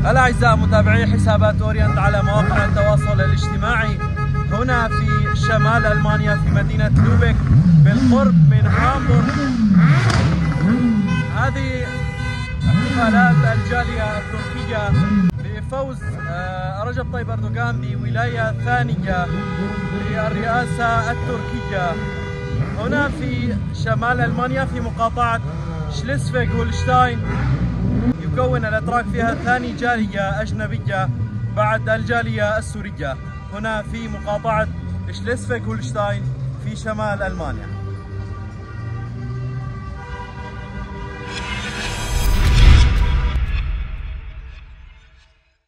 الأعزاء متابعي حسابات أورينت على مواقع التواصل الاجتماعي. هنا في شمال ألمانيا في مدينة لوبك بالقرب من هامبورغ. هذه احتفالات الجالية التركية بفوز آه، رجب طيب أردوغان بولاية ثانية للرئاسة التركية. هنا في شمال ألمانيا في مقاطعة شليسفيغ هولشتاين يكون الأتراك فيها ثاني جالية أجنبية بعد الجالية السورية. هنا في مقاطعة شليسفيغ هولشتاين في شمال ألمانيا.